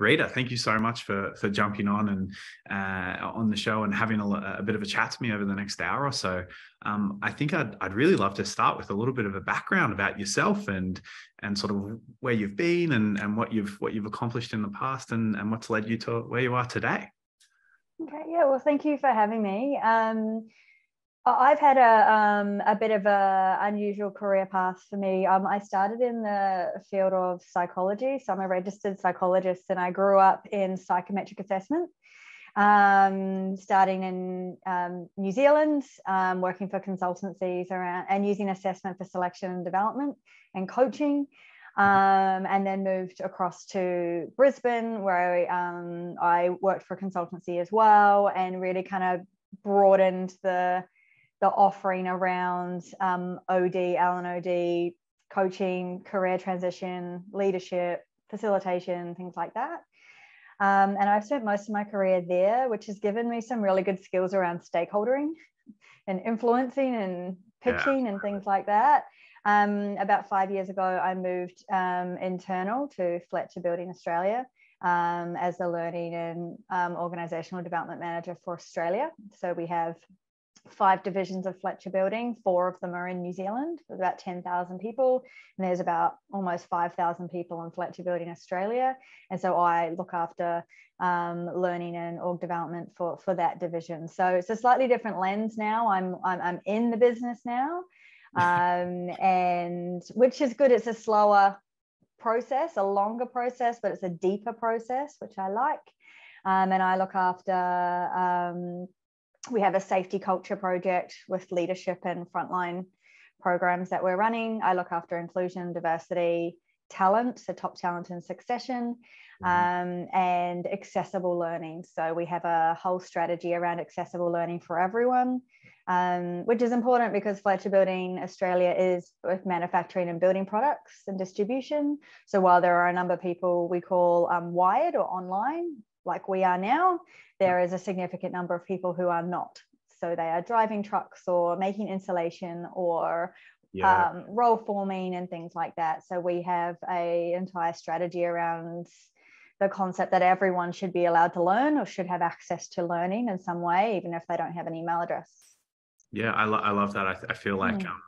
Rita, thank you so much for for jumping on and uh, on the show and having a, a, bit of a chat to me over the next hour or so. Um, I think I'd, I'd really love to start with a little bit of a background about yourself and and sort of where you've been and, and what you've what you've accomplished in the past and, and what's led you to where you are today. Okay, yeah, well, thank you for having me. Um, I've had a, um, a bit of a unusual career path for me. Um, I started in the field of psychology, so I'm a registered psychologist, and I grew up in psychometric assessment. Um, starting in um, New Zealand, um, working for consultancies around and using assessment for selection and development and coaching. Um, and then moved across to Brisbane, where I, um, I worked for a consultancy as well, and really kind of broadened the the offering around um, OD, LNOD, coaching, career transition, leadership, facilitation, things like that. Um, and I've spent most of my career there, which has given me some really good skills around stakeholdering and influencing and pitching yeah. and things like that. Um, about five years ago, I moved um, internal to Fletcher Building Australia um, as the learning and um, organizational development manager for Australia. So we have five divisions of Fletcher Building. Four of them are in New Zealand, with about 10,000 people. And there's about almost 5,000 people in Fletcher Building Australia. And so I look after um, learning and org development for, for that division. So it's a slightly different lens now. I'm, I'm, I'm in the business now, um, and which is good. It's a slower process, a longer process, but it's a deeper process, which I like. Um, and I look after um, we have a safety culture project with leadership and frontline programs that we're running. I look after inclusion, diversity, talent, so top talent and succession, mm-hmm. um, and accessible learning. So we have a whole strategy around accessible learning for everyone, um, which is important because Fletcher Building Australia is both manufacturing and building products and distribution. So while there are a number of people we call um, wired or online, like we are now, there is a significant number of people who are not. So they are driving trucks or making insulation or yeah. um, roll forming and things like that. So we have a entire strategy around the concept that everyone should be allowed to learn or should have access to learning in some way, even if they don't have an email address. Yeah, I, lo- I love that. I, th- I feel like mm. um,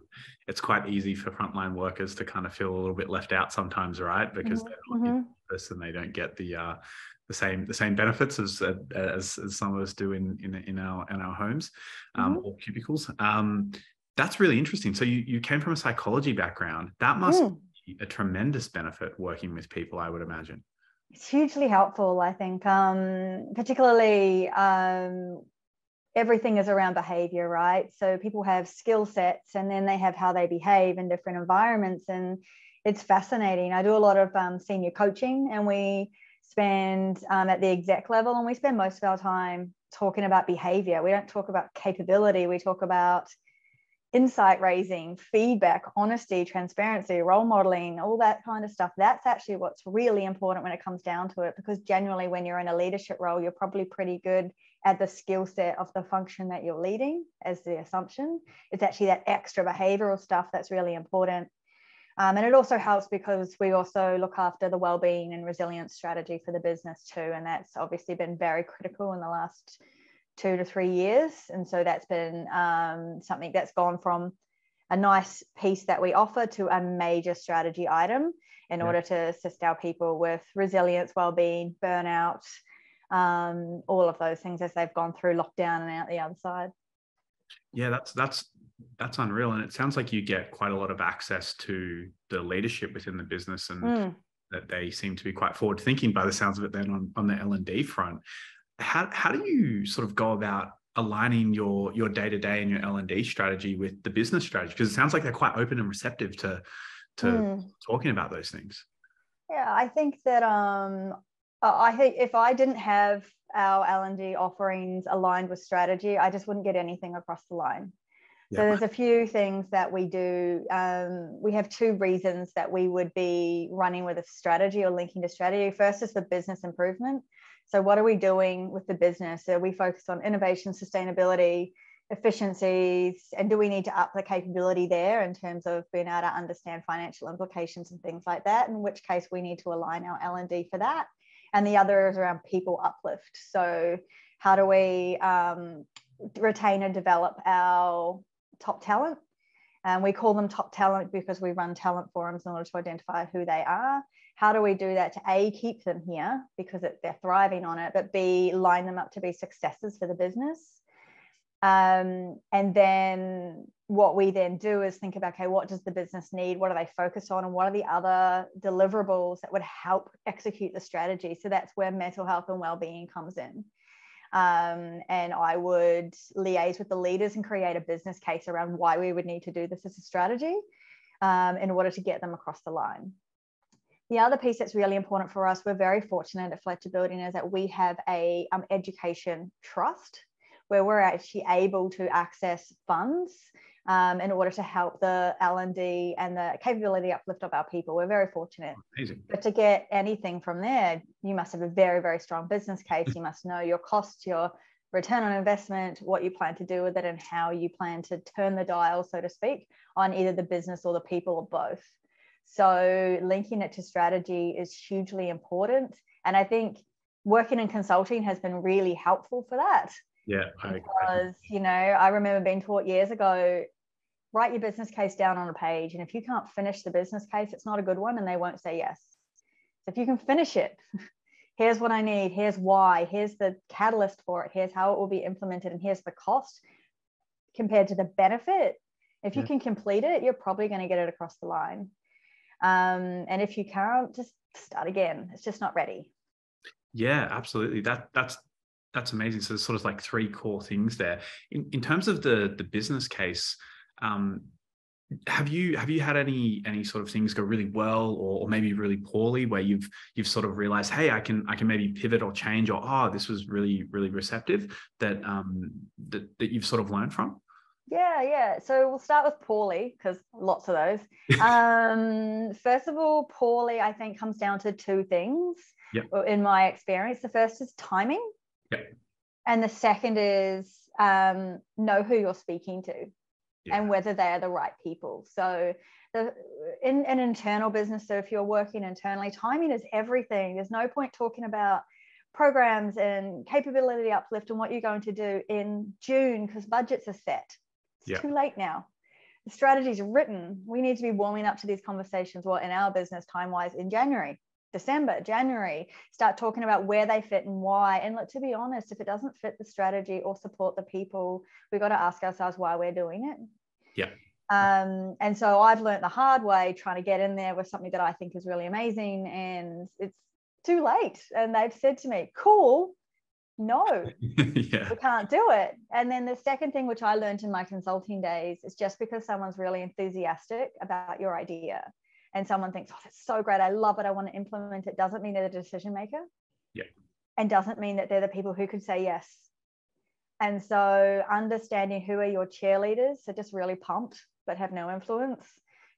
it's quite easy for frontline workers to kind of feel a little bit left out sometimes, right? Because mm-hmm. they're not mm-hmm. office and they don't get the uh, the same the same benefits as as, as some of us do in in, in our in our homes um, mm-hmm. or cubicles. Um, that's really interesting. So you you came from a psychology background. That must mm. be a tremendous benefit working with people. I would imagine. It's hugely helpful. I think, um, particularly um, everything is around behavior, right? So people have skill sets, and then they have how they behave in different environments, and it's fascinating. I do a lot of um, senior coaching, and we spend um, at the exec level and we spend most of our time talking about behavior. We don't talk about capability, we talk about insight raising, feedback, honesty, transparency, role modeling, all that kind of stuff. That's actually what's really important when it comes down to it, because generally, when you're in a leadership role, you're probably pretty good at the skill set of the function that you're leading, as the assumption. It's actually that extra behavioral stuff that's really important. Um, and it also helps because we also look after the well-being and resilience strategy for the business too. And that's obviously been very critical in the last two to three years. And so that's been um, something that's gone from a nice piece that we offer to a major strategy item in yeah. order to assist our people with resilience, well-being, burnout, um, all of those things as they've gone through lockdown and out the other side. Yeah, that's that's that's unreal. And it sounds like you get quite a lot of access to the leadership within the business and mm. that they seem to be quite forward thinking by the sounds of it then on, on the l&d front. How, how do you sort of go about aligning your your day-to-day and your l&d strategy with the business strategy? Because it sounds like they're quite open and receptive to to mm. talking about those things. Yeah i think that um i think if i didn't have our l&d offerings aligned with strategy i just wouldn't get anything across the line so there's a few things that we do. Um, we have two reasons that we would be running with a strategy or linking to strategy. First is the business improvement. So what are we doing with the business? Are we focused on innovation, sustainability, efficiencies, and do we need to up the capability there in terms of being able to understand financial implications and things like that? In which case we need to align our L&D for that. and the other is around people uplift. So, how do we um, retain and develop our top talent? And we call them top talent because we run talent forums in order to identify who they are. How do we do that to A, keep them here because it, they're thriving on it, but B, line them up to be successes for the business? Um, and then what we then do is think about okay what does the business need what are they focused on and what are the other deliverables that would help execute the strategy so that's where mental health and well-being comes in um, and i would liaise with the leaders and create a business case around why we would need to do this as a strategy um, in order to get them across the line. The other piece that's really important for us we're very fortunate at fletcher building is that we have a um, education trust where we're actually able to access funds um, in order to help the L&D and the capability uplift of our people. We're very fortunate. Amazing. But to get anything from there, you must have a very, very strong business case. You must know your costs, your return on investment, what you plan to do with it, and how you plan to turn the dial, so to speak, on either the business or the people or both. So linking it to strategy is hugely important. And I think working in consulting has been really helpful for that. Yeah, I because you know I remember being taught years ago, write your business case down on a page, and if you can't finish the business case, it's not a good one, and they won't say yes. So if you can finish it, here's what I need, here's why, here's the catalyst for it, here's how it will be implemented, and here's the cost compared to the benefit. If you yeah. can complete it, you're probably going to get it across the line. Um, and if you can't, just start again. It's just not ready. Yeah, absolutely. That that's that's amazing. So there's sort of like three core things there. In in terms of the the business case, um, have you have you had any any sort of things go really well or, or, maybe really poorly where you've you've sort of realized hey i can i can maybe pivot or change or oh this was really really receptive that um that, that you've sort of learned from yeah yeah. So we'll start with poorly because lots of those. Um first of all poorly i think comes down to two things yep. in my experience. The first is timing. Yeah. And the second is um, know who you're speaking to yeah. and whether they are the right people. So the in an internal business, so if you're working internally, timing is everything. There's no point talking about programs and capability uplift and what you're going to do in June because budgets are set. It's yeah. too late now. The strategies are written. We need to be warming up to these conversations, well, in our business time wise in January. December, January, start talking about where they fit and why. And look, to be honest, if it doesn't fit the strategy or support the people, we've got to ask ourselves why we're doing it. Yeah. Um, and so I've learned the hard way trying to get in there with something that I think is really amazing. And it's too late. And they've said to me, cool, no, yeah. we can't do it. And then the second thing, which I learned in my consulting days, is just because someone's really enthusiastic about your idea and someone thinks, oh, that's so great. I love it. I want to implement it. Doesn't mean they're the decision maker. Yeah. And doesn't mean that they're the people who could say yes. And so understanding who are your cheerleaders, so just really pumped, but have no influence.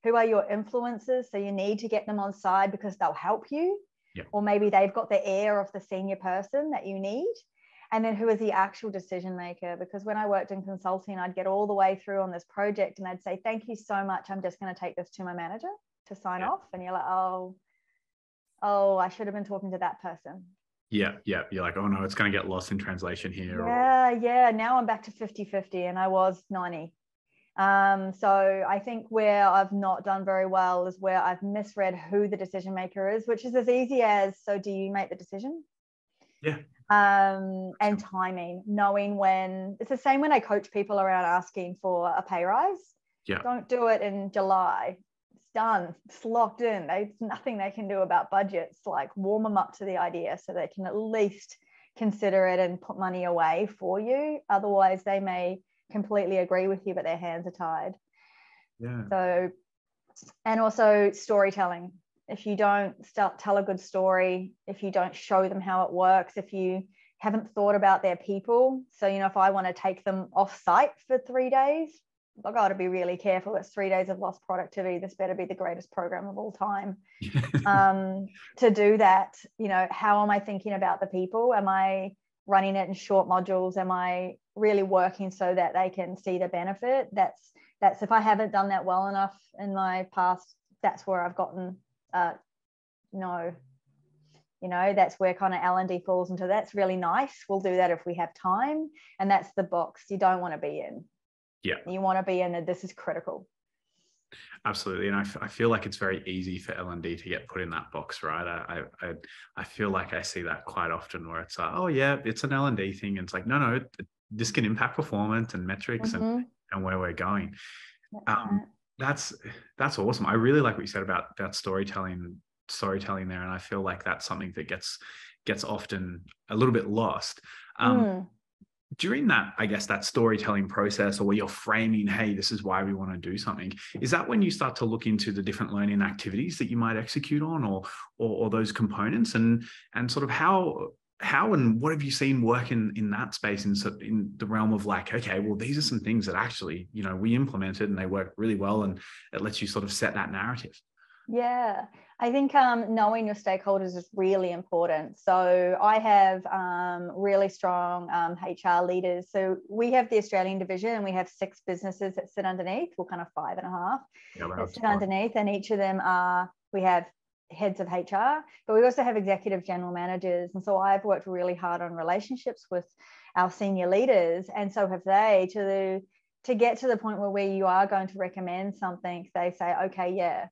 Who are your influencers? So you need to get them on side because they'll help you. Yeah. Or maybe they've got the air of the senior person that you need. And then who is the actual decision maker? Because when I worked in consulting, I'd get all the way through on this project and I'd say, Thank you so much. I'm just going to take this to my manager to sign yeah. off and you're like oh oh i should have been talking to that person yeah yeah you're like oh no it's going to get lost in translation here yeah or... yeah now i'm back to 50 50 and i was 90 um, so I think where I've not done very well is where I've misread who the decision maker is, which is as easy as so do you make the decision? Yeah. Um, and timing, knowing when it's the same when I coach people around asking for a pay rise. Yeah. Don't do it in July done. It's locked in. There's nothing they can do about budgets. Like warm them up to the idea so they can at least consider it and put money away for you. Otherwise, they may completely agree with you, but their hands are tied. Yeah. So, and also storytelling. If you don't start tell a good story, if you don't show them how it works, if you haven't thought about their people. So, you know, if I want to take them off site for three days, I've got to be really careful. It's three days of lost productivity. This better be the greatest program of all time. um, to do that, you know, how am I thinking about the people? Am I running it in short modules? Am I really working so that they can see the benefit? That's that's if I haven't done that well enough in my past, that's where I've gotten uh, no. you know that's where kind of l&d falls into that's really nice we'll do that if we have time and that's the box you don't want to be in yeah. You want to be in that this is critical. Absolutely and I, f- I feel like it's very easy for l&d to get put in that box right? I, I i feel like i see that quite often where it's like oh yeah it's an l&d thing and it's like no no this can impact performance and metrics mm-hmm. and, and where we're going. Um, that's that's awesome. I really like what you said about about storytelling storytelling there and i feel like that's something that gets gets often a little bit lost. Um, mm. During that i guess that storytelling process or where you're framing hey this is why we want to do something is that when you start to look into the different learning activities that you might execute on or or, or those components? And and sort of how how and what have you seen work in in that space in in the realm of like okay well these are some things that actually you know we implemented and they work really well and it lets you sort of set that narrative yeah I think um, knowing your stakeholders is really important. So I have um, really strong um, HR leaders. So we have the Australian division and we have six businesses that sit underneath, well, kind of five and a half yeah, that sit underneath. And each of them are, we have heads of HR, but we also have executive general managers. And so I've worked really hard on relationships with our senior leaders, and so have they to to get to the point where, where you are going to recommend something, they say, okay, yeah.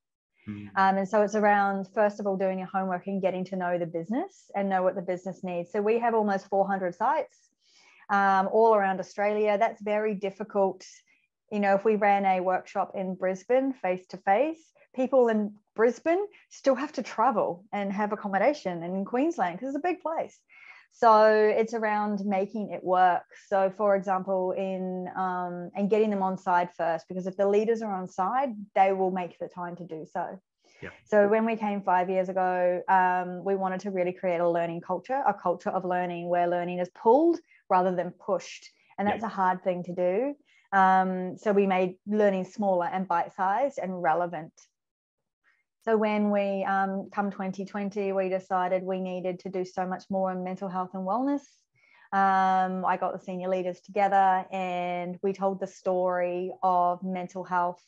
Mm. Um, and so it's around, first of all, doing your homework and getting to know the business and know what the business needs. So we have almost 400 sites um, all around Australia. That's very difficult. You know, if we ran a workshop in Brisbane face to face, people in Brisbane still have to travel and have accommodation and in Queensland because it's a big place. So it's around making it work. So, for example, in um, and getting them on side first, because if the leaders are on side, they will make the time to do so. Yeah. So when we came five years ago, um, we wanted to really create a learning culture, a culture of learning where learning is pulled rather than pushed, and that's yeah. a hard thing to do. Um, so we made learning smaller and bite-sized and relevant so when we um, come 2020, we decided we needed to do so much more in mental health and wellness. Um, I got the senior leaders together and we told the story of mental health.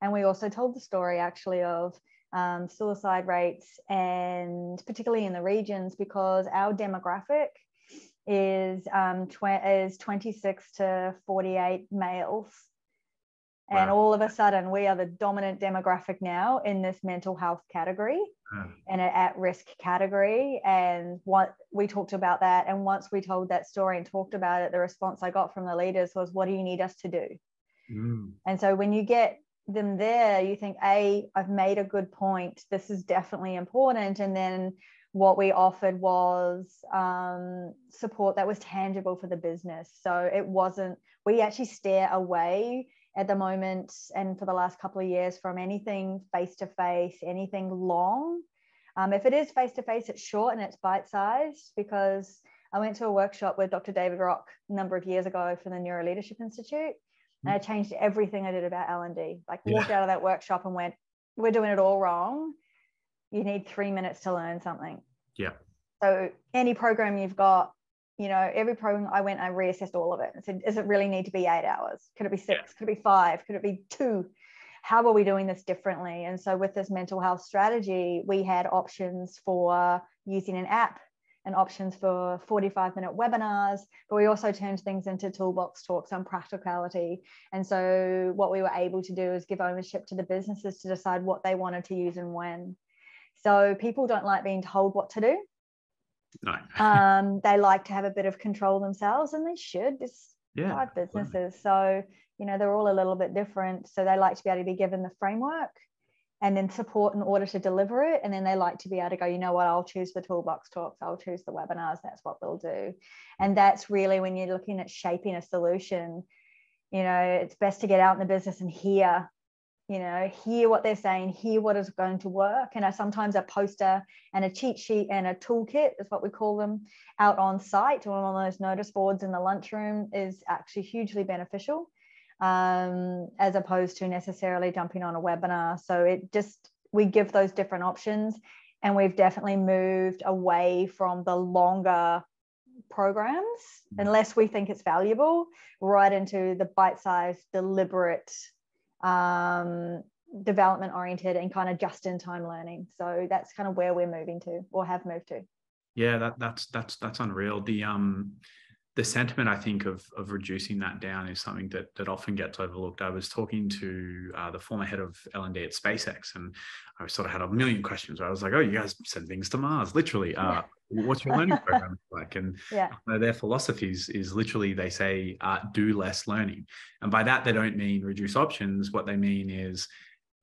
And we also told the story actually of um, suicide rates and particularly in the regions because our demographic is um, tw- is 26 to 48 males and wow. all of a sudden, we are the dominant demographic now in this mental health category mm. and an at risk category. And what we talked about that. And once we told that story and talked about it, the response I got from the leaders was, What do you need us to do? Mm. And so when you get them there, you think, A, I've made a good point. This is definitely important. And then what we offered was um, support that was tangible for the business. So it wasn't, we actually steer away at the moment and for the last couple of years from anything face to face, anything long. Um, if it is face to face, it's short and it's bite sized because I went to a workshop with Dr. David Rock a number of years ago for the Neuro Leadership Institute, and I changed everything I did about L and D. Like walked yeah. out of that workshop and went, "We're doing it all wrong. You need three minutes to learn something." Yeah. So any program you've got, you know, every program I went, I reassessed all of it and said, does it really need to be eight hours? Could it be six? Yeah. Could it be five? Could it be two? How are we doing this differently? And so with this mental health strategy, we had options for using an app and options for 45 minute webinars, but we also turned things into toolbox talks on practicality. And so what we were able to do is give ownership to the businesses to decide what they wanted to use and when. So people don't like being told what to do. No. um, they like to have a bit of control themselves, and they should. It's yeah, five businesses, so you know they're all a little bit different. So they like to be able to be given the framework and then support in order to deliver it. And then they like to be able to go, you know what, I'll choose the toolbox talks, I'll choose the webinars, that's what we'll do. And that's really when you're looking at shaping a solution, you know, it's best to get out in the business and hear you know hear what they're saying hear what is going to work and a, sometimes a poster and a cheat sheet and a toolkit is what we call them out on site or on those notice boards in the lunchroom is actually hugely beneficial um, as opposed to necessarily jumping on a webinar so it just we give those different options and we've definitely moved away from the longer programs mm. unless we think it's valuable right into the bite-sized deliberate um, development oriented and kind of just in time learning. So that's kind of where we're moving to or have moved to. Yeah, that that's that's that's unreal. The um the sentiment I think of of reducing that down is something that that often gets overlooked. I was talking to uh, the former head of L and D at SpaceX, and I sort of had a million questions. I was like, "Oh, you guys send things to Mars, literally. Uh, what's your learning program like?" And yeah. their philosophies is literally they say, uh, "Do less learning," and by that they don't mean reduce options. What they mean is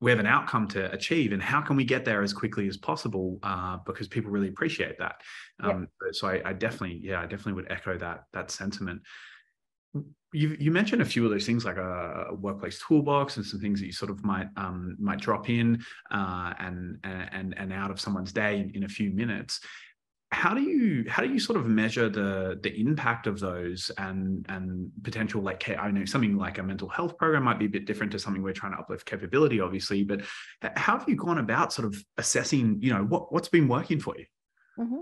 we have an outcome to achieve and how can we get there as quickly as possible uh, because people really appreciate that. Um, so I, I, definitely yeah i definitely would echo that that sentiment. You, you mentioned a few of those things like a, a workplace toolbox and some things that you sort of might um, might drop in uh, and and and out of someone's day in, in a few minutes how do you how do you sort of measure the the impact of those and and potential like I know something like a mental health program might be a bit different to something we're trying to uplift capability obviously but how have you gone about sort of assessing you know what what's been working for you? Mm-hmm.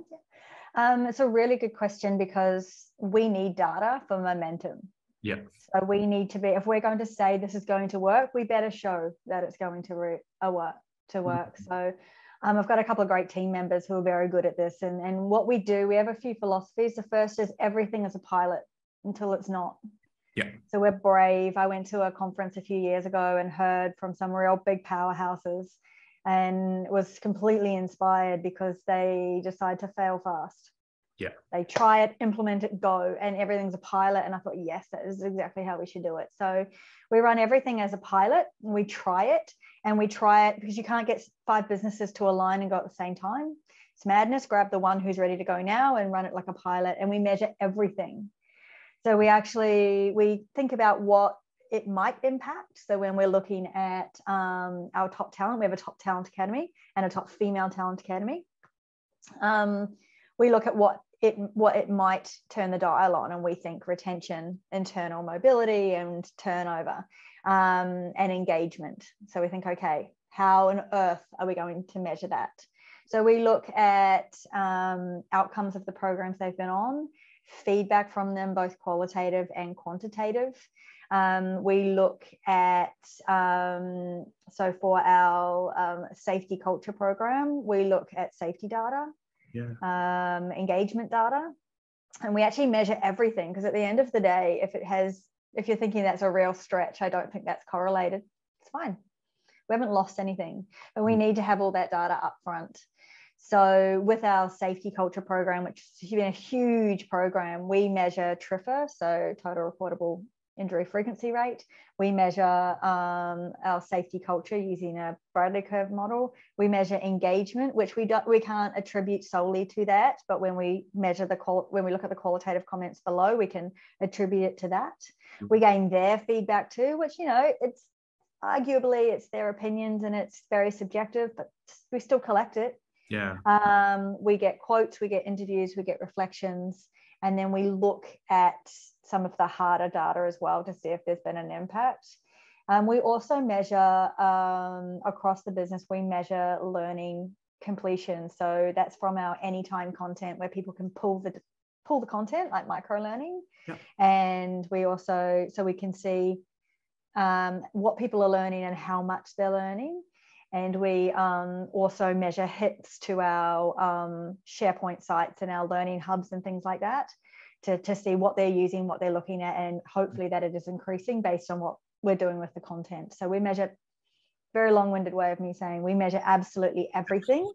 um, it's a really good question because we need data for momentum. Yeah. So we need to be if we're going to say this is going to work we better show that it's going to re- uh, work to work. Mm-hmm. so um, I've got a couple of great team members who are very good at this. And, and what we do, we have a few philosophies. The first is everything is a pilot until it's not. Yeah. So we're brave. I went to a conference a few years ago and heard from some real big powerhouses and was completely inspired because they decide to fail fast. Yeah. They try it, implement it, go, and everything's a pilot. And I thought, yes, that is exactly how we should do it. So we run everything as a pilot. We try it and we try it because you can't get five businesses to align and go at the same time. It's madness. Grab the one who's ready to go now and run it like a pilot. And we measure everything. So we actually we think about what it might impact. So when we're looking at um, our top talent, we have a top talent academy and a top female talent academy. Um, we look at what it what it might turn the dial on and we think retention internal mobility and turnover um, and engagement. So we think okay how on earth are we going to measure that? So we look at um, outcomes of the programs they've been on feedback from them both qualitative and quantitative. Um, we look at um, so for our um, safety culture program we look at safety data yeah. um, engagement data. And we actually measure everything because at the end of the day, if it has, if you're thinking that's a real stretch, I don't think that's correlated. It's fine. We haven't lost anything, but we mm. need to have all that data up front. So with our safety culture program, which has been a huge program, we measure TRIFR, so total reportable injury frequency rate. We measure um, our safety culture using a Bradley curve model. We measure engagement, which we don't, we can't attribute solely to that, but when we measure the call, when we look at the qualitative comments below, we can attribute it to that. We mm-hmm. gain their feedback too, which you know it's arguably it's their opinions and it's very subjective, but we still collect it. Yeah. Um, we get quotes, we get interviews, we get reflections, and then we look at some of the harder data as well to see if there's been an impact. Um, we also measure um, across the business, we measure learning completion. So that's from our anytime content where people can pull the pull the content like micro learning. Yep. And we also, so we can see um, what people are learning and how much they're learning. And we um, also measure hits to our um, SharePoint sites and our learning hubs and things like that to, to see what they're using, what they're looking at, and hopefully that it is increasing based on what we're doing with the content. So we measure, very long winded way of me saying, we measure absolutely everything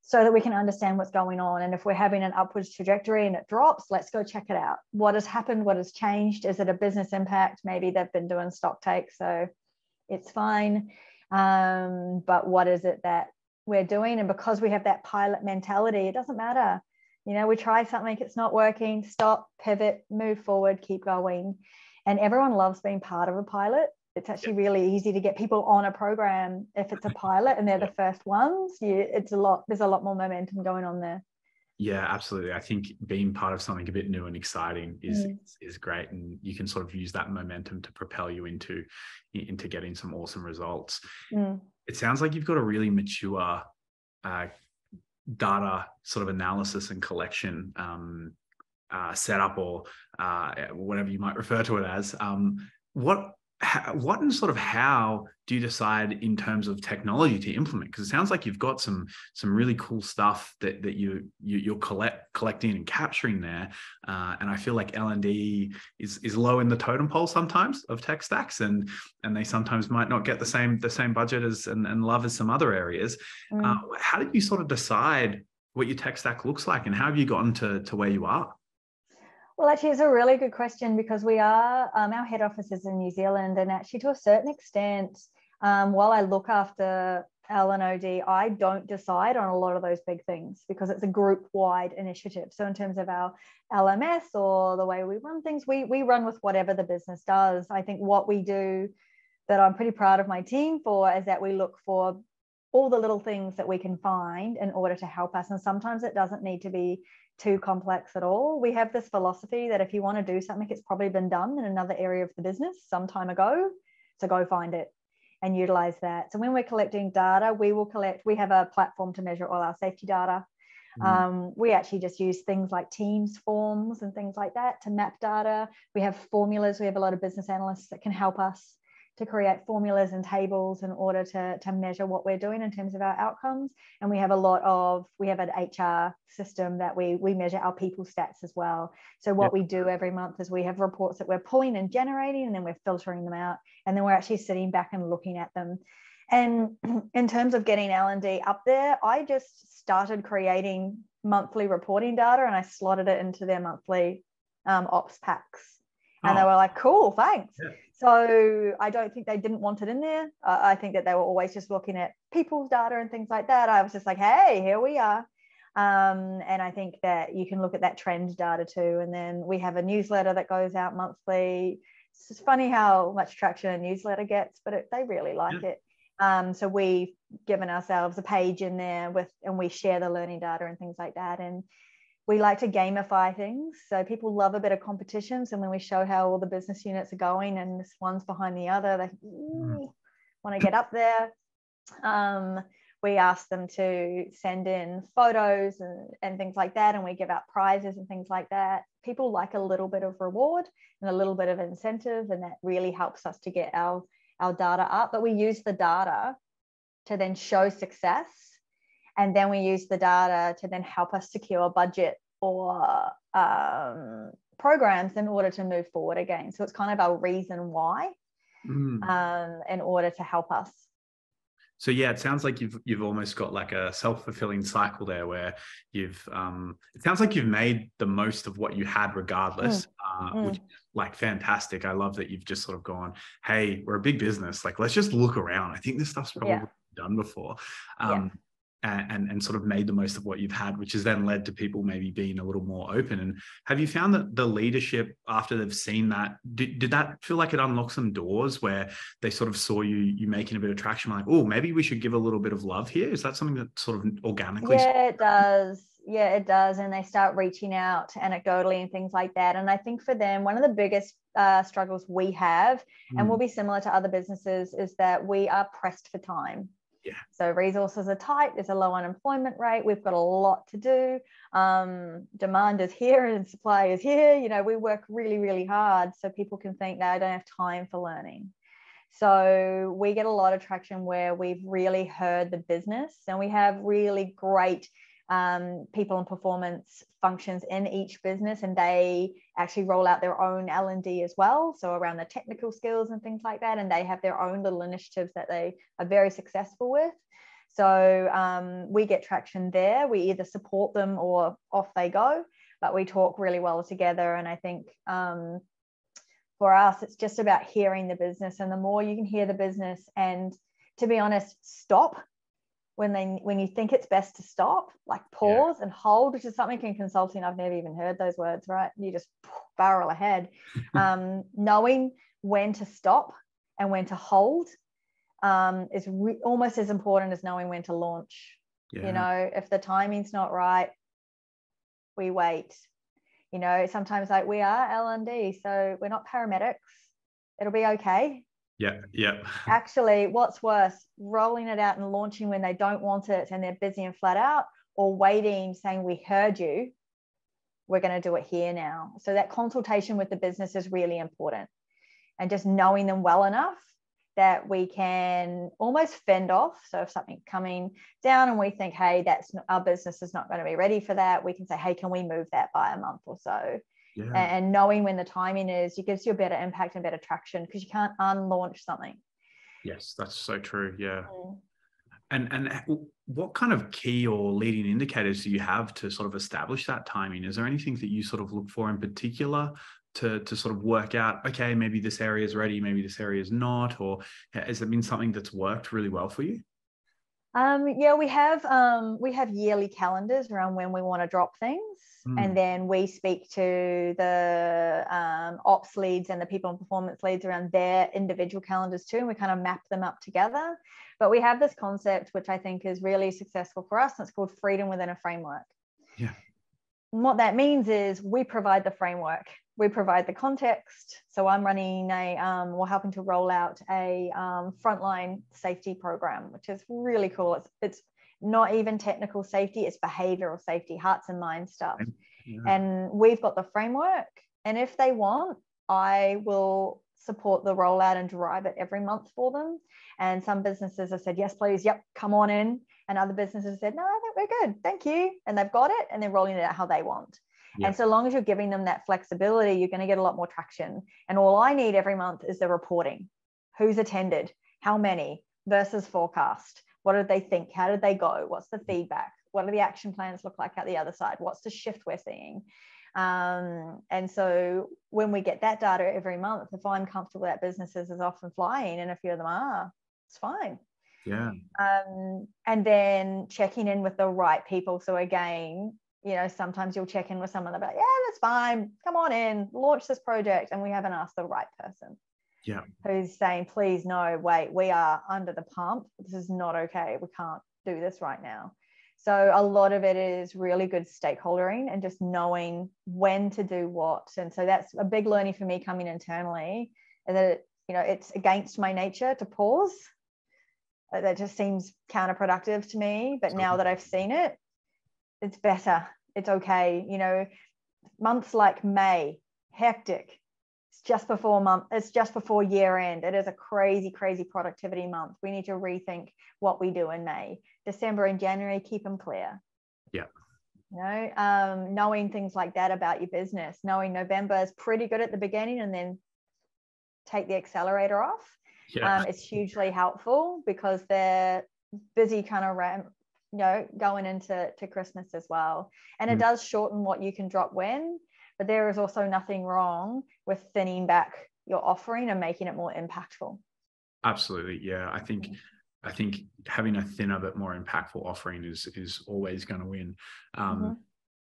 so that we can understand what's going on. And if we're having an upwards trajectory and it drops, let's go check it out. What has happened? What has changed? Is it a business impact? Maybe they've been doing stock takes, so it's fine. Um, but what is it that we're doing? And because we have that pilot mentality, it doesn't matter you know, we try something, it's not working, stop, pivot, move forward, keep going. And everyone loves being part of a pilot. It's actually really easy to get people on a program if it's a pilot and they're the first ones. You, it's a lot. There's a lot more momentum going on there. Yeah, absolutely. I think being part of something a bit new and exciting is, mm. is, great, and you can sort of use that momentum to propel you into into getting some awesome results. Mm. It sounds like you've got a really mature uh, data sort of analysis and collection um, uh, setup or uh, whatever you might refer to it as. Um, what what and sort of how do you decide in terms of technology to implement? Because it sounds like you've got some some really cool stuff that that you, you are collect collecting and capturing there. Uh, and i feel like l&d is is low in the totem pole sometimes of tech stacks and and they sometimes might not get the same the same budget as and, and love as some other areas. Mm. uh, how did you sort of decide what your tech stack looks like and how have you gotten to to where you are well, actually, it's a really good question because we are, um, our head office is in New Zealand, and actually, to a certain extent, um, while I look after LNOD, I don't decide on a lot of those big things because it's a group wide initiative. So, in terms of our LMS or the way we run things, we, we run with whatever the business does. I think what we do that I'm pretty proud of my team for is that we look for all the little things that we can find in order to help us. And sometimes it doesn't need to be too complex at all. We have this philosophy that if you want to do something, it's probably been done in another area of the business some time ago. So go find it and utilize that. So when we're collecting data, we will collect, we have a platform to measure all our safety data. Mm. Um, we actually just use things like Teams forms and things like that to map data. We have formulas. We have a lot of business analysts that can help us to create formulas and tables in order to, to measure what we're doing in terms of our outcomes. And we have a lot of, we have an HR system that we, we measure our people stats as well. So what we do every month is we have reports that we're pulling and generating, and then we're filtering them out. And then we're actually sitting back and looking at them. And in terms of getting L&D up there, I just started creating monthly reporting data and I slotted it into their monthly um, ops packs. And oh. they were like, cool, thanks. Yeah. So I don't think they didn't want it in there. Uh, I think that they were always just looking at people's data and things like that. I was just like, hey, here we are. Um, and I think that you can look at that trend data too. And then we have a newsletter that goes out monthly. It's just funny how much traction a newsletter gets, but it, they really like yeah. it. Um, so we've given ourselves a page in there with, and we share the learning data and things like that. And we like to gamify things. So people love a bit of competitions. And when we show how all the business units are going and this one's behind the other, they mm. want to get up there. Um, we ask them to send in photos and, and things like that. And we give out prizes and things like that. People like a little bit of reward and a little bit of incentive. And that really helps us to get our, our data up. But we use the data to then show success and then we use the data to then help us secure budget or um, programs in order to move forward again. So it's kind of our reason why mm. um, in order to help us. So yeah, it sounds like you've you've almost got like a self fulfilling cycle there, where you've um, it sounds like you've made the most of what you had, regardless, mm. Uh, mm. which like fantastic. I love that you've just sort of gone, hey, we're a big business, like let's just look around. I think this stuff's probably yeah. done before. Um, yeah and, and sort of made the most of what you've had, which has then led to people maybe being a little more open. And have you found that the leadership after they've seen that, did, did that feel like it unlocked some doors where they sort of saw you you making a bit of traction, like, oh, maybe we should give a little bit of love here? Is that something that sort of organically? Yeah, it does. Yeah, it does. And they start reaching out anecdotally and things like that. And I think for them, one of the biggest uh, struggles we have, mm. and will be similar to other businesses, is that we are pressed for time. Yeah. So resources are tight. There's a low unemployment rate. We've got a lot to do. Um, demand is here and supply is here. You know, we work really, really hard so people can think, no, I don't have time for learning. So we get a lot of traction where we've really heard the business and we have really great um, people and performance functions in each business and they actually roll out their own l&d as well so around the technical skills and things like that and they have their own little initiatives that they are very successful with. So um, we get traction there. We either support them or off they go but we talk really well together and i think um, for us it's just about hearing the business and the more you can hear the business and to be honest stop when they when you think it's best to stop like pause yeah. and hold which is something in consulting i've never even heard those words right? You just barrel ahead. Um, knowing when to stop and when to hold um, is re- almost as important as knowing when to launch. Yeah. you know if the timing's not right we wait. You know sometimes like we are l&d so we're not paramedics. It'll be okay yeah, yeah. Actually, what's worse, rolling it out and launching when they don't want it and they're busy and flat out, or waiting saying, We heard you, we're going to do it here now. So that consultation with the business is really important. and just knowing them well enough that we can almost fend off. So if something coming down and we think, hey, that's our business is not going to be ready for that, we can say, hey, can we move that by a month or so? Yeah. And knowing when the timing is, it gives you a better impact and better traction because you can't unlaunch something. Yes, that's so true. Yeah. Mm. And and what kind of key or leading indicators do you have to sort of establish that timing? Is there anything that you sort of look for in particular to to sort of work out okay maybe this area is ready maybe this area is not or has it been something that's worked really well for you um, yeah we have um, we have yearly calendars around when we want to drop things mm. and then we speak to the um, ops leads and the people and performance leads around their individual calendars too and we kind of map them up together. But we have this concept which i think is really successful for us and it's called freedom within a framework. Yeah what that means is we provide the framework we provide the context. So I'm running a, um, we're helping to roll out a um, frontline safety program, which is really cool. It's, it's not even technical safety, it's behavioral safety, hearts and mind stuff. Yeah. And we've got the framework. And if they want, I will support the rollout and drive it every month for them. And some businesses have said, yes, please, yep, come on in. And other businesses said, no, we're good. Thank you. And they've got it and they're rolling it out how they want. Yeah. And so long as you're giving them that flexibility, you're going to get a lot more traction. And all I need every month is the reporting who's attended, how many versus forecast. What did they think? How did they go? What's the feedback? What do the action plans look like at the other side? What's the shift we're seeing? Um, and so when we get that data every month, if I'm comfortable that businesses is often flying and a few of them are, it's fine. Yeah. Um, and then checking in with the right people. So again, you know, sometimes you'll check in with someone about, yeah, that's fine. Come on in, launch this project. And we haven't asked the right person. Yeah. Who's saying, please, no, wait, we are under the pump. This is not okay. We can't do this right now. So a lot of it is really good stakeholdering and just knowing when to do what. And so that's a big learning for me coming internally. And that, it, you know, it's against my nature to pause. That just seems counterproductive to me. But now that I've seen it, it's better. It's okay. You know, months like May, hectic. It's just before month, it's just before year end. It is a crazy, crazy productivity month. We need to rethink what we do in May. December and January, keep them clear. Yeah. You know, um, knowing things like that about your business, knowing November is pretty good at the beginning and then take the accelerator off. Yeah. Um, it's hugely helpful because they're busy kind of ram- you know going into to christmas as well. And it mm. does shorten what you can drop when but there is also nothing wrong with thinning back your offering and making it more impactful. Absolutely. Yeah i think i think having a thinner but more impactful offering is is always going to win. Um, mm-hmm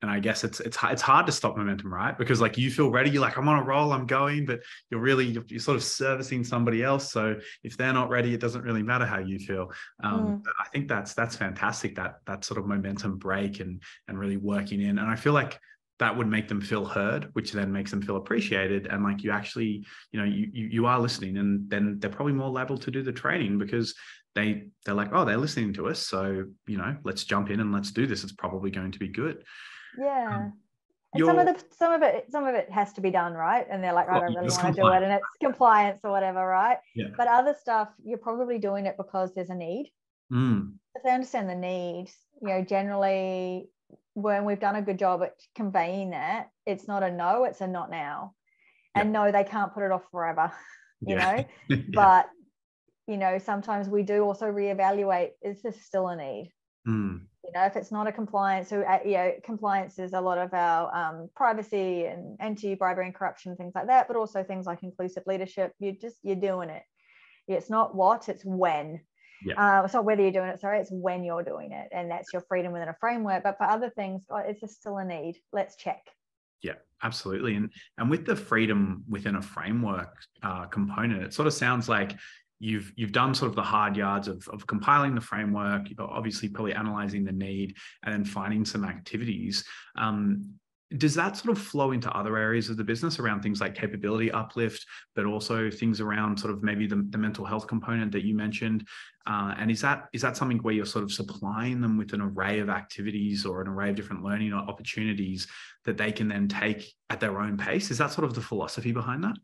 and I guess it's it's it's hard to stop momentum, right? Because like you feel ready, you're like I'm on a roll, I'm going, but you're really you're, you're sort of servicing somebody else. So if they're not ready, it doesn't really matter how you feel. Um, mm. I think that's that's fantastic that that sort of momentum break and and really working in. And I feel like that would make them feel heard, which then makes them feel appreciated. And like you actually, you know, you you, you are listening, and then they're probably more liable to do the training because they they're like, oh, they're listening to us, so you know, let's jump in and let's do this. It's probably going to be good. Yeah. Um, and some of the some of it some of it has to be done right and they're like i don't really want to do it and it's compliance or whatever right yeah. but other stuff you're probably doing it because there's a need mm. if they understand the need you know generally when we've done a good job at conveying that it's not a no it's a not now and no they can't put it off forever you yeah. know yeah. but you know sometimes we do also reevaluate is this still a need mm you know if it's not a compliance so uh, you know compliance is a lot of our um, privacy and anti-bribery and corruption things like that but also things like inclusive leadership. You're just you're doing it. It's not what it's when. Yeah. Uh, it's not whether you're doing it sorry it's when you're doing it and that's your freedom within a framework. But for other things oh, it's just still a need. Let's check. Yeah absolutely. And and with the freedom within a framework uh, component it sort of sounds like you've you've done sort of the hard yards of, of compiling the framework obviously probably analyzing the need and then finding some activities. Um, does that sort of flow into other areas of the business around things like capability uplift but also things around sort of maybe the, the mental health component that you mentioned? Uh, and is that is that something where you're sort of supplying them with an array of activities or an array of different learning opportunities that they can then take at their own pace? Is that sort of the philosophy behind that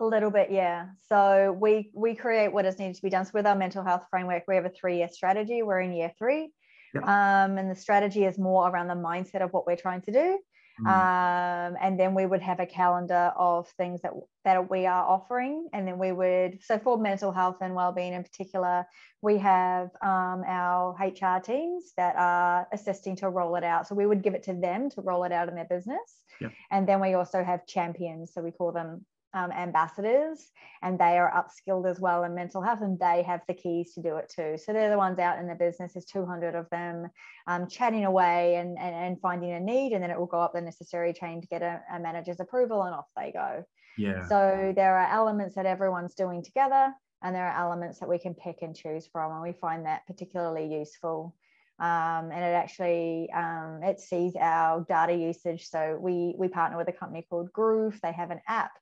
A little bit, yeah. So we we create what is needed to be done. So with our mental health framework, we have a three-year strategy. We're in year three. Yep. Um, and the strategy is more around the mindset of what we're trying to do. Mm. Um, and then we would have a calendar of things that that we are offering. And then we would so for mental health and well-being in particular, we have um, our HR teams that are assisting to roll it out. So we would give it to them to roll it out in their business. Yep. And then we also have champions. So we call them um, ambassadors and they are upskilled as well in mental health and they have the keys to do it too. So they're the ones out in the business there's 200 of them um, chatting away and, and, and finding a need and then it will go up the necessary chain to get a, a manager's approval and off they go. Yeah. So there are elements that everyone's doing together and there are elements that we can pick and choose from and we find that particularly useful. Um, and it actually um, it sees our data usage. So we we partner with a company called Groov. They have an app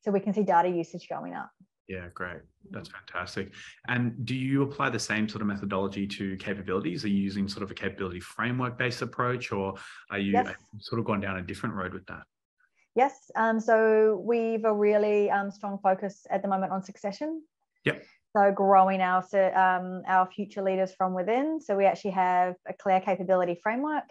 so we can see data usage going up. Yeah, great. That's fantastic. And do you apply the same sort of methodology to capabilities? Are you using sort of a capability framework based approach, or are you, yes. sort of gone down a different road with that? Yes. Um, so we've a really um, strong focus at the moment on succession. Yep. So growing our um, our future leaders from within. So we actually have a clear capability framework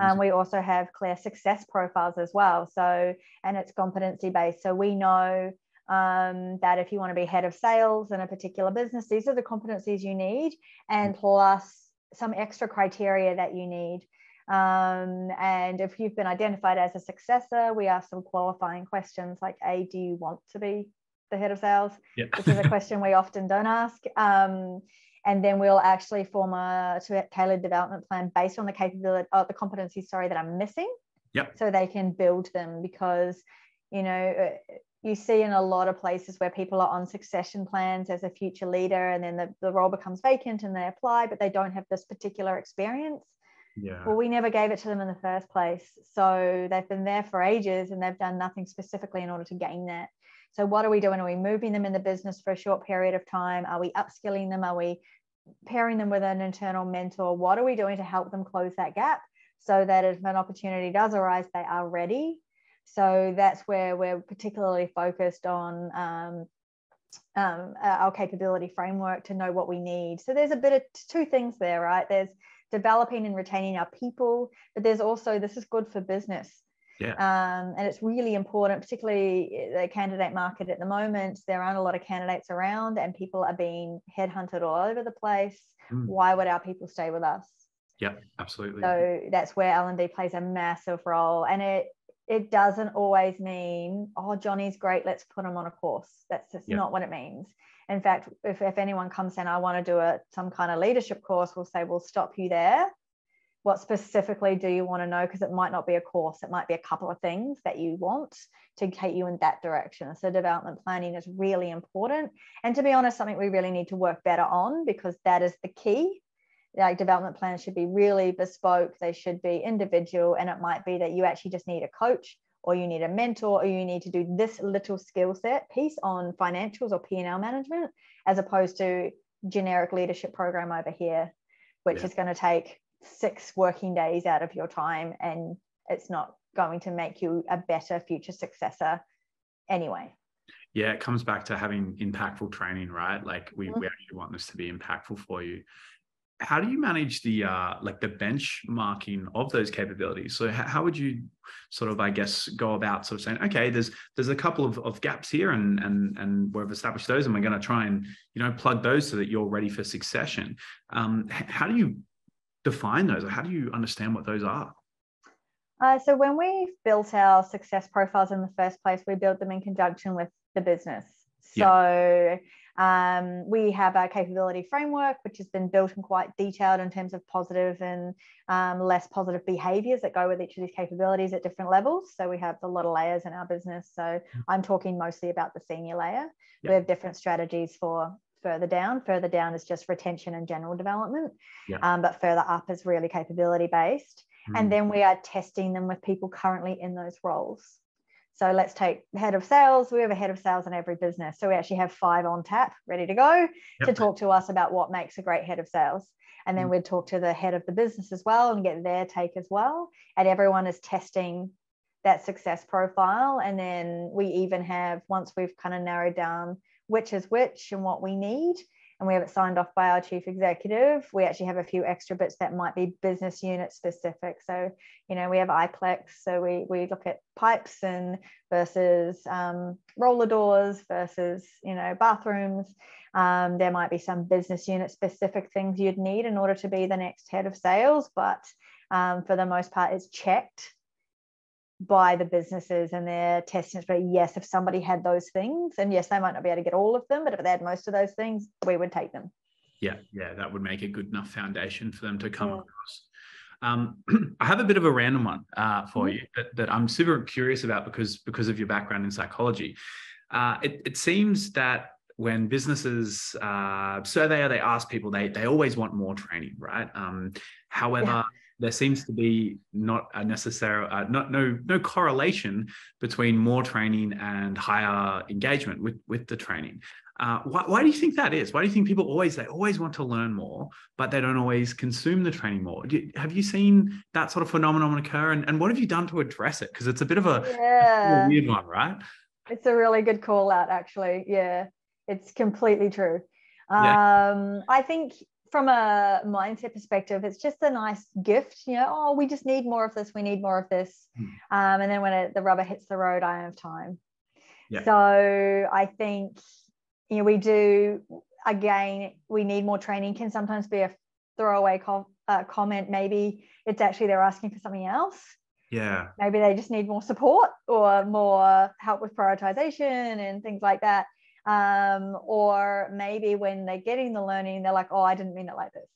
um, we also have clear success profiles as well. So, and it's competency based. So we know um, that if you want to be head of sales in a particular business, these are the competencies you need, and plus some extra criteria that you need. Um, and if you've been identified as a successor, we ask some qualifying questions like, A, do you want to be the head of sales? Yep. This is a question we often don't ask. Um, and then we'll actually form a tailored development plan based on the capability or uh, the competencies sorry that i'm missing yep. so they can build them because you know uh, you see in a lot of places where people are on succession plans as a future leader and then the, the role becomes vacant and they apply but they don't have this particular experience yeah. well we never gave it to them in the first place so they've been there for ages and they've done nothing specifically in order to gain that so what are we doing? Are we moving them in the business for a short period of time? Are we upskilling them? Are we pairing them with an internal mentor? What are we doing to help them close that gap so that if an opportunity does arise, they are ready? So that's where we're particularly focused on um, um, our capability framework to know what we need. So there's a bit of two things there, right? There's developing and retaining our people, but there's also this is good for business. Yeah. Um, and it's really important, particularly the candidate market at the moment. There aren't a lot of candidates around, and people are being headhunted all over the place. Mm. Why would our people stay with us? Yeah, absolutely. So that's where L and D plays a massive role, and it it doesn't always mean oh Johnny's great, let's put him on a course. That's just yeah. not what it means. In fact, if, if anyone comes in, I want to do a some kind of leadership course, we'll say we'll stop you there what specifically do you want to know? Because it might not be a course it might be a couple of things that you want to take you in that direction. So development planning is really important. And to be honest something we really need to work better on because that is the key. Like development plans should be really bespoke they should be individual and it might be that you actually just need a coach or you need a mentor or you need to do this little skill set piece on financials or p&l management as opposed to generic leadership program over here which yeah. is going to take six working days out of your time and it's not going to make you a better future successor anyway. Yeah it comes back to having impactful training right? Like we, mm-hmm. we actually want this to be impactful for you. How do you manage the uh, like the benchmarking of those capabilities? So how, how, would you sort of i guess go about sort of saying okay there's there's a couple of, of gaps here and and and we've established those and we're going to try and you know plug those so that you're ready for succession. Um, how do you define those? How do you understand what those are? Uh, so when we built our success profiles in the first place, we built them in conjunction with the business. So yeah. um, we have our capability framework, which has been built and quite detailed in terms of positive and um, less positive behaviors that go with each of these capabilities at different levels. So we have a lot of layers in our business. So mm-hmm. I'm talking mostly about the senior layer. Yeah. We have different strategies for further down. Further down is just retention and general development, yeah. um, but further up is really capability based. Mm. And then we are testing them with people currently in those roles. So let's take head of sales. We have a head of sales in every business. So we actually have five on tap, ready to go yep. to talk to us about what makes a great head of sales. And then mm. we'd talk to the head of the business as well and get their take as well. And everyone is testing that success profile. And then we even have, once we've kind of narrowed down which is which and what we need, and we have it signed off by our chief executive, we actually have a few extra bits that might be business unit specific. So, you know, we have Iplex, so we, we look at pipes and versus um, roller doors versus, you know, bathrooms. Um, there might be some business unit specific things you'd need in order to be the next head of sales, but um, for the most part, it's checked by the businesses and their testing but yes if somebody had those things and yes they might not be able to get all of them but if they had most of those things we would take them yeah yeah that would make a good enough foundation for them to come yeah. across um, I have a bit of a random one uh, for mm-hmm. you that, that, I'm super curious about because because of your background in psychology. Uh, it, it, seems that when businesses uh, survey or they ask people, they they always want more training, right? Um, however, yeah there seems to be not a necessary, uh, not no no correlation between more training and higher engagement with with the training. Uh, why, why, do you think that is? Why do you think people always they always want to learn more, but they don't always consume the training more? You, have you seen that sort of phenomenon occur? And, and what have you done to address it? Because it's a bit of a, yeah. a weird one, right? It's a really good call out, actually. Yeah, it's completely true. Yeah. Um, I think from a mindset perspective, it's just a nice gift. You know, oh, we just need more of this. We need more of this. Hmm. Um, and then when it, the rubber hits the road, I have time. Yeah. So I think you know we do again. We need more training. Can sometimes be a throwaway co- uh, comment. Maybe it's actually they're asking for something else. Yeah. Maybe they just need more support or more help with prioritization and things like that um, or maybe when they're getting the learning they're like oh i didn't mean it like this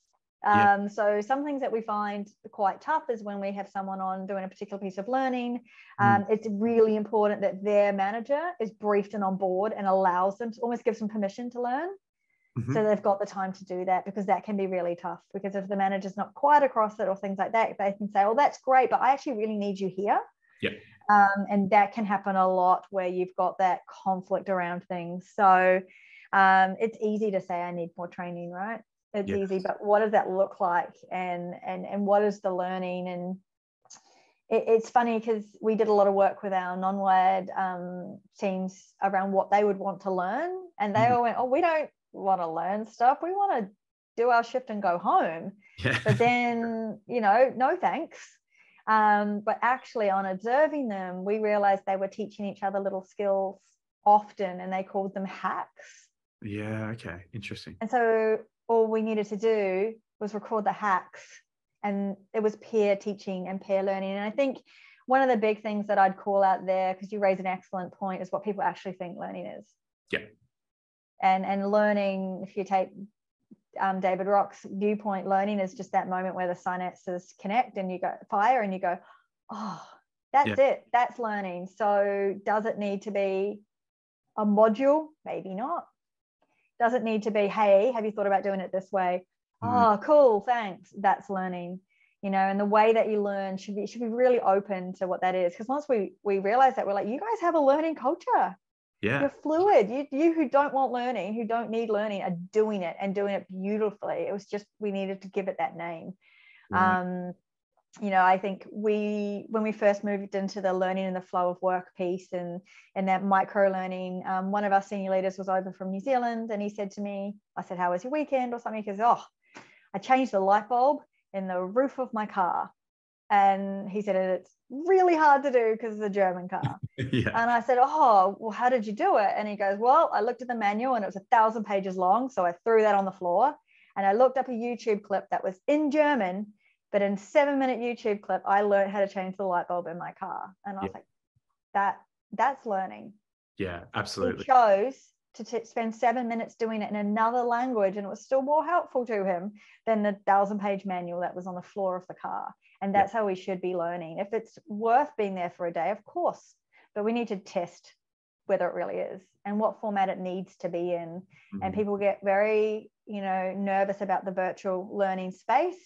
yeah. um, so some things that we find quite tough is when we have someone on doing a particular piece of learning um, mm. it's really important that their manager is briefed and on board and allows them to almost gives them permission to learn mm-hmm. so they've got the time to do that because that can be really tough because if the manager's not quite across it or things like that they can say well that's great but i actually really need you here yeah um, and that can happen a lot where you've got that conflict around things. So um, it's easy to say, I need more training, right? It's yes. easy, but what does that look like? And, and, and what is the learning? And it, it's funny because we did a lot of work with our non-WAD um, teams around what they would want to learn. And they mm-hmm. all went, oh, we don't want to learn stuff. We want to do our shift and go home. Yeah. But then, you know, no thanks. Um, but actually, on observing them, we realized they were teaching each other little skills often and they called them hacks. Yeah, okay, interesting. And so all we needed to do was record the hacks, and it was peer teaching and peer learning. And I think one of the big things that I'd call out there, because you raise an excellent point, is what people actually think learning is. Yeah. And and learning, if you take um, David Rock's viewpoint, learning is just that moment where the synapses connect and you go fire and you go, oh, that's yeah. it. That's learning. So does it need to be a module? Maybe not. Does it need to be, hey, have you thought about doing it this way? Mm-hmm. Oh, cool, thanks. That's learning. You know, and the way that you learn should be should be really open to what that is. Because once we we realize that, we're like, you guys have a learning culture yeah. You're fluid. You you who don't want learning who don't need learning are doing it and doing it beautifully. It was just we needed to give it that name. Yeah. um you know i think we when we first moved into the learning and the flow of work piece and and that micro learning um, one of our senior leaders was over from new zealand and he said to me i said how was your weekend? or something. He goes oh i changed the light bulb in the roof of my car and he said it's really hard to do because it's a German car. yeah. And I said, Oh, well, how did you do it? And he goes, Well, I looked at the manual and it was a thousand pages long. So I threw that on the floor and I looked up a YouTube clip that was in German, but in seven minute YouTube clip, I learned how to change the light bulb in my car. And I was yeah. like, that that's learning. Yeah, absolutely. He chose to t- spend seven minutes doing it in another language and it was still more helpful to him than the thousand page manual that was on the floor of the car and that's yeah. how we should be learning. If it's worth being there for a day of course but we need to test whether it really is and what format it needs to be in. Mm-hmm. and people get very you know nervous about the virtual learning space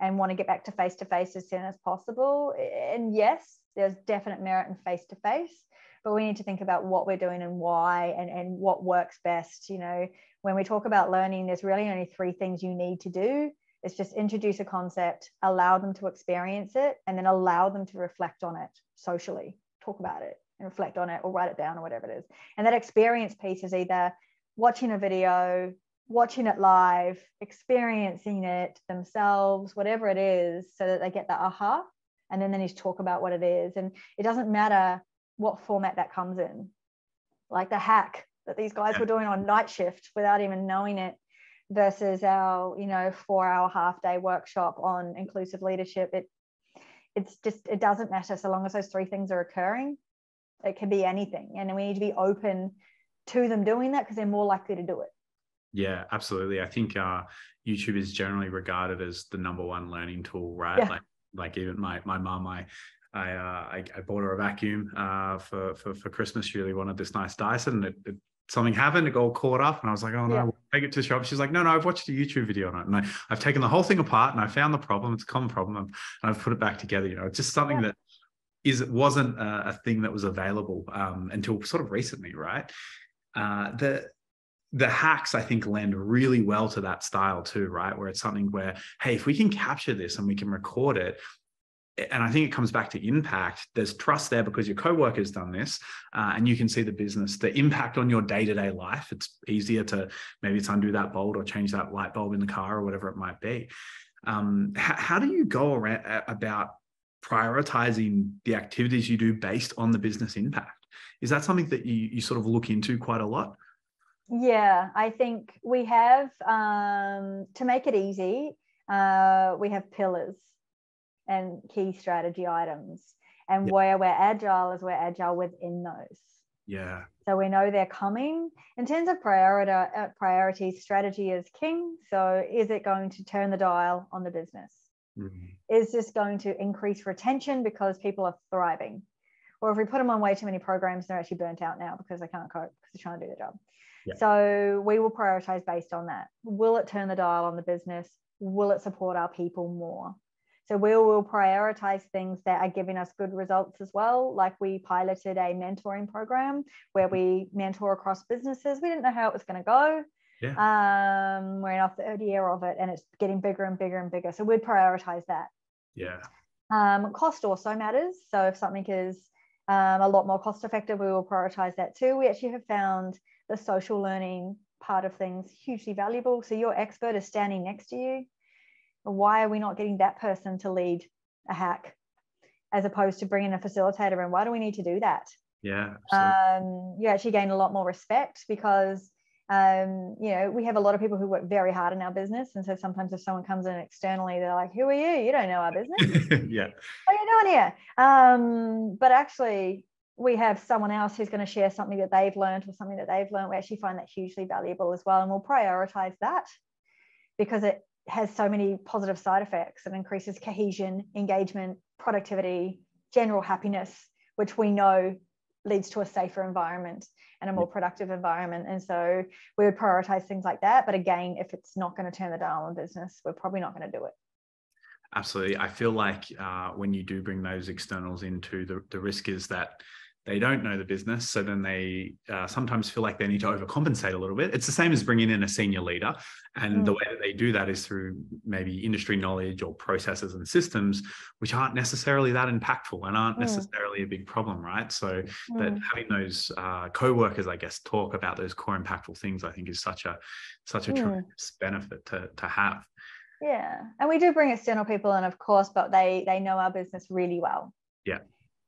and want to get back to face to face as soon as possible. And yes there's definite merit in face to face but we need to think about what we're doing and why and, and what works best. You know when we talk about learning there's really only three things you need to do it's just introduce a concept allow them to experience it and then allow them to reflect on it socially talk about it and reflect on it or write it down or whatever it is. And that experience piece is either watching a video, watching it live, experiencing it themselves, whatever it is, so that they get the aha. And then they need to talk about what it is. And it doesn't matter what format that comes in. Like the hack that these guys were doing on night shift without even knowing it versus our, you know, four hour half day workshop on inclusive leadership. It it's just it doesn't matter so long as those three things are occurring. It can be anything. And we need to be open to them doing that because they're more likely to do it. Yeah, absolutely. I think uh, YouTube is generally regarded as the number one learning tool, right? Yeah. Like, like even my my mom, I I, uh, I, I bought her a vacuum uh, for, for for Christmas. She really wanted this nice Dyson, and it, it, something happened. It got caught up, and I was like, "Oh no, yeah. take it to the shop." She's like, "No, no, I've watched a YouTube video on it, and I, have taken the whole thing apart, and I found the problem. It's a common problem, and I've put it back together. You know, it's just something yeah. that is wasn't a, a, thing that was available um, until sort of recently, right? Uh, the the hacks I think lend really well to that style too, right? Where it's something where, hey, if we can capture this and we can record it, and I think it comes back to impact. There's trust there because your coworker's done this, uh, and you can see the business, the impact on your day-to-day life. It's easier to maybe it's undo that bolt or change that light bulb in the car or whatever it might be. Um, how, how do you go around about prioritizing the activities you do based on the business impact? Is that something that you, you sort of look into quite a lot? Yeah, I think we have um, to make it easy. Uh, we have pillars and key strategy items, and yeah. where we're agile is we're agile within those. Yeah. So we know they're coming. In terms of priority, uh, priorities, strategy is king. So is it going to turn the dial on the business? Mm-hmm. Is this going to increase retention because people are thriving? Or if we put them on way too many programs, they're actually burnt out now because they can't cope because they're trying to do the job. Yeah. So we will prioritize based on that. Will it turn the dial on the business? Will it support our people more? So we will prioritize things that are giving us good results as well. Like we piloted a mentoring program where we mentor across businesses. We didn't know how it was going to go. Yeah. Um, we're in our third year of it and it's getting bigger and bigger and bigger. So we'd prioritize that. Yeah. Um, cost also matters. So if something is um, a lot more cost effective, we will prioritize that too. We actually have found the social learning part of things hugely valuable. So your expert is standing next to you. Why are we not getting that person to lead a hack as opposed to bringing a facilitator in? Why do we need to do that? Yeah. Um, you actually gain a lot more respect because um, you know, we have a lot of people who work very hard in our business. And so sometimes if someone comes in externally, they're like, who are you? You don't know our business. yeah. What are you doing here? Um, but actually, we have someone else who's going to share something that they've learned or something that they've learned. We actually find that hugely valuable as well. And we'll prioritize that because it has so many positive side effects. It increases cohesion, engagement, productivity, general happiness, which we know leads to a safer environment and a more productive environment. And so we would prioritize things like that. But again, if it's not going to turn the dial on business, we're probably not going to do it. Absolutely. I feel like uh, when you do bring those externals into the, the risk is that they don't know the business. So then they uh, sometimes feel like they need to overcompensate a little bit. It's the same as bringing in a senior leader. And mm. the way that they do that is through maybe industry knowledge or processes and systems, which aren't necessarily that impactful and aren't mm. necessarily a big problem, right? So mm. that having those uh, co-workers, I guess, talk about those core impactful things, I think is such a such a mm. tremendous benefit to, to have. Yeah. And we do bring external people in, of course, but they they know our business really well. Yeah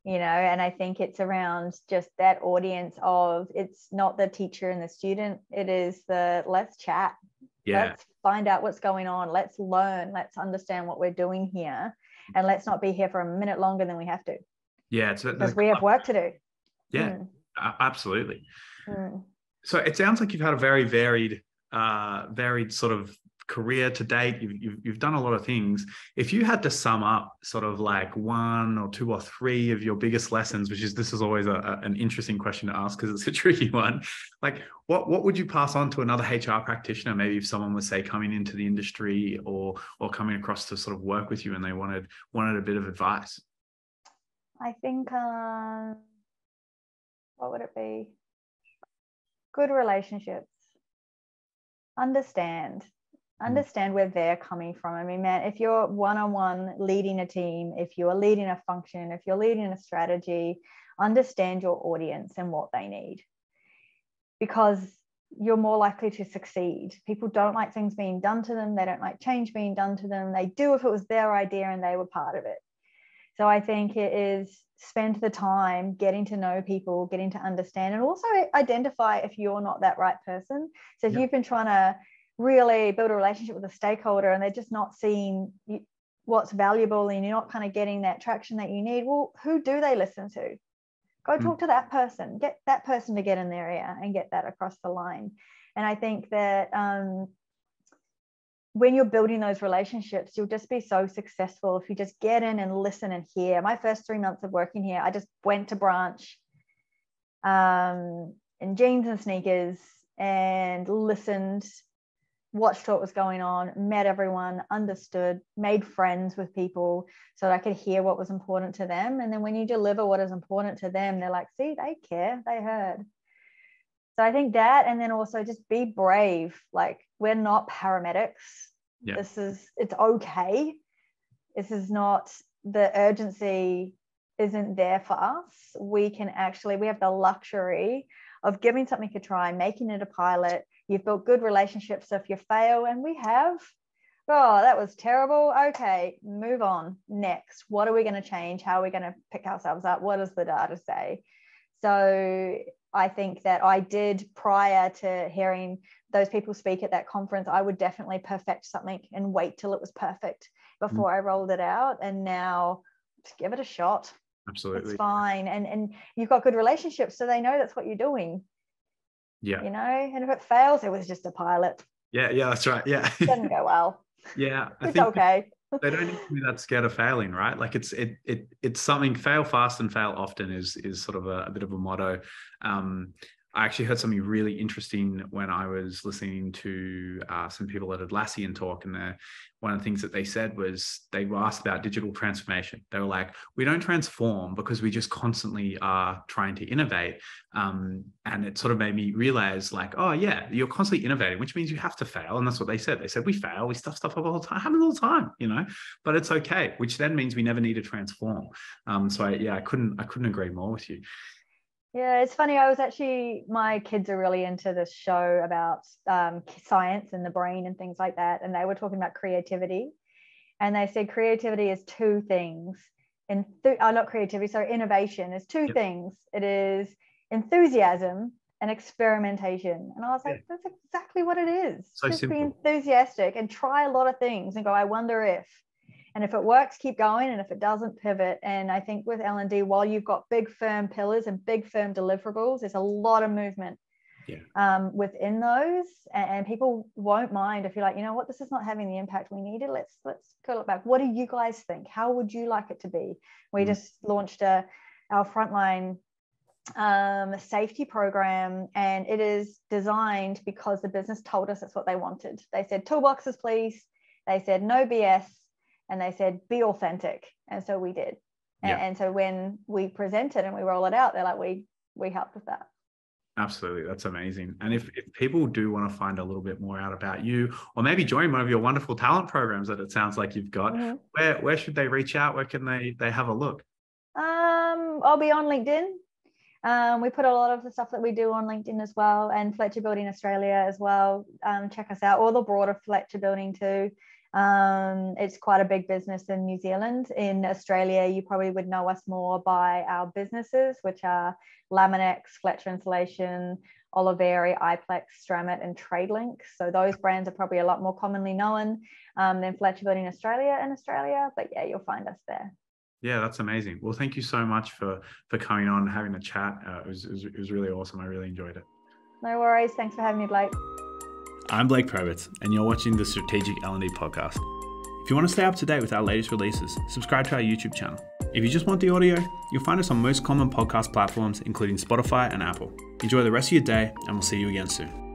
you know and i think it's around just that audience of it's not the teacher and the student it is the let's chat. Yeah. let's find out what's going on. Let's learn. Let's understand what we're doing here. And let's not be here for a minute longer than we have to. Yeah it's because we have work to do. Yeah mm. absolutely. Mm. so it sounds like you've had a very varied uh varied sort of career to date you've, you've, you've done a lot of things. If you had to sum up sort of like one or two or three of your biggest lessons which is this is always a, a, an interesting question to ask because it's a tricky one like what what would you pass on to another hr practitioner? Maybe if someone was say coming into the industry or or coming across to sort of work with you and they wanted wanted a bit of advice. I think uh, what would it be? Good relationships. Understand. Mm. understand where they're coming from. I mean, man, if you're one on one leading a team, if you're leading a function, if you're leading a strategy, understand your audience and what they need because you're more likely to succeed. People don't like things being done to them. They don't like change being done to them. They do if it was their idea and they were part of it. So I think it is spend the time getting to know people, getting to understand, and also identify if you're not that right person. So if yep. you've been trying to really build a relationship with a stakeholder and they're just not seeing what's valuable and you're not kind of getting that traction that you need, well, who do they listen to? Go mm. talk to that person, get that person to get in their ear and get that across the line. And I think that um, when you're building those relationships, you'll just be so successful if you just get in and listen and hear. My first three months of working here, I just went to branch um, in jeans and sneakers and listened, watched what was going on, met everyone, understood, made friends with people so that I could hear what was important to them. And then when you deliver what is important to them, they're like, see, they care, they heard. So I think that, and then also just be brave. Like we're not paramedics. Yeah. This is, it's okay. This is not, the urgency isn't there for us. We can actually, we have the luxury of giving something a try, making it a pilot. You've built good relationships. So if you fail, and we have, oh, that was terrible. Okay, move on. Next. What are we going to change? How are we going to pick ourselves up? What does the data say? So I think that I did prior to hearing those people speak at that conference, I would definitely perfect something and wait till it was perfect before mm. I rolled it out. And now just give it a shot. Absolutely. It's fine. And and you've got good relationships, so they know that's what you're doing. Yeah. You know, and if it fails, it was just a pilot. Yeah, yeah, that's right. Yeah. It doesn't go well. Yeah. I it's okay they don't need to be that scared of failing, right? Like it's it it it's something fail fast and fail often is is sort of a, a bit of a motto. Um, I actually heard something really interesting when I was listening to uh, some people at Atlassian talk, and one of the things that they said was they were asked about digital transformation. They were like, "We don't transform because we just constantly are trying to innovate," um, and it sort of made me realize, like, "Oh yeah, you're constantly innovating, which means you have to fail." And that's what they said. They said, "We fail, we stuff stuff up all the time, happens all the time, you know, but it's okay." Which then means we never need to transform. Um, so I, yeah, I couldn't I couldn't agree more with you. Yeah, it's funny. I was actually, my kids are really into this show about um, science and the brain and things like that. And they were talking about creativity. And they said creativity is two things. And th- oh, not creativity, so innovation is two yep. things it is enthusiasm and experimentation. And I was like, yeah. that's exactly what it is. So Just simple. be enthusiastic and try a lot of things and go, I wonder if and if it works keep going. And if it doesn't pivot. And i think with l&d while you've got big firm pillars and big firm deliverables there's a lot of movement yeah. um, within those. And, and, people won't mind if you're like you know what? This is not having the impact we needed. Let's let's go back. What do you guys think? How would you like it to be? We mm. just launched a our frontline um, safety program and it is designed because the business told us that's what they wanted. They said toolboxes please. They said no bs and they said be authentic and so we did and, yeah. and so when we present it and we roll it out they're like we we helped with that Absolutely. That's amazing. And if, if people do want to find a little bit more out about you, or maybe join one of your wonderful talent programs that it sounds like you've got, mm-hmm. where where should they reach out? Where can they they have a look? Um, I'll be on LinkedIn. Um, we put a lot of the stuff that we do on LinkedIn as well, and Fletcher Building Australia as well. Um, check us out, or the broader Fletcher Building too. Um, it's quite a big business in New Zealand. In Australia, you probably would know us more by our businesses, which are Laminex, Fletcher Insulation, Oliveri, Iplex, Stramit, and TradeLink. So those brands are probably a lot more commonly known um, than Fletcher Building Australia in Australia. But yeah, you'll find us there. Yeah, that's amazing. Well, thank you so much for for coming on, and having a chat. Uh, it, was, it, was, it was really awesome. I really enjoyed it. No worries. Thanks for having me, Blake. I'm Blake Proberts, and you're watching the Strategic L&D podcast. If you want to stay up to date with our latest releases, subscribe to our YouTube channel. If you just want the audio, you'll find us on most common podcast platforms, including Spotify and Apple. Enjoy the rest of your day, and we'll see you again soon.